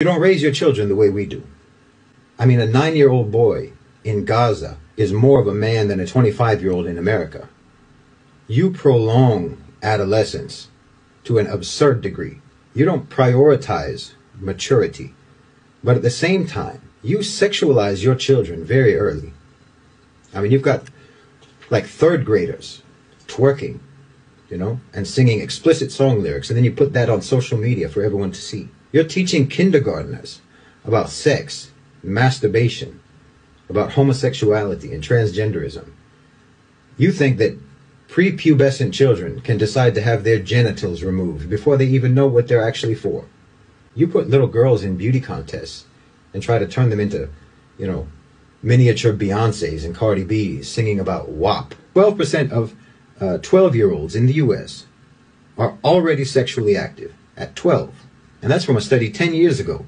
You don't raise your children the way we do. I mean, a nine year old boy in Gaza is more of a man than a 25 year old in America. You prolong adolescence to an absurd degree. You don't prioritize maturity. But at the same time, you sexualize your children very early. I mean, you've got like third graders twerking, you know, and singing explicit song lyrics, and then you put that on social media for everyone to see. You're teaching kindergartners about sex, masturbation, about homosexuality and transgenderism. You think that prepubescent children can decide to have their genitals removed before they even know what they're actually for. You put little girls in beauty contests and try to turn them into, you know, miniature Beyoncés and Cardi B's singing about WAP. 12% of 12 uh, year olds in the US are already sexually active at 12. And that's from a study 10 years ago.